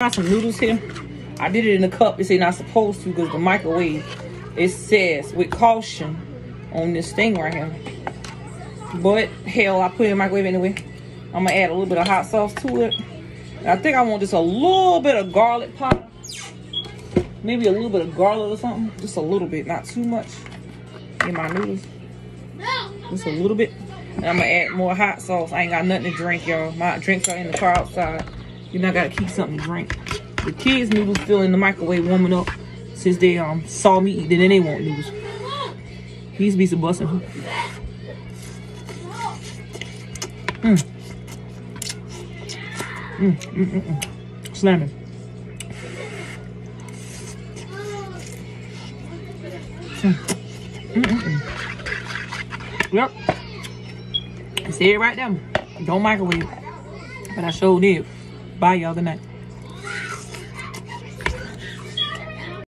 got some noodles here. I did it in a cup. It said not supposed to because the microwave. It says with caution on this thing right here. But hell, I put it in the microwave anyway. I'm gonna add a little bit of hot sauce to it. I think I want just a little bit of garlic powder. Maybe a little bit of garlic or something. Just a little bit, not too much in my noodles. Just a little bit. And I'm gonna add more hot sauce. I ain't got nothing to drink, y'all. My drinks are in the car outside. You know, I gotta keep something to drink. The kids' noodles still in the microwave warming up since they um saw me eat it and they want noodles. These be some busting. Mm. Mm, mm, mm, mm. Slamming. Mm. Mm, mm, mm. Yep. Said it right there. Don't microwave. But I sure did. Bye, y'all. Good night.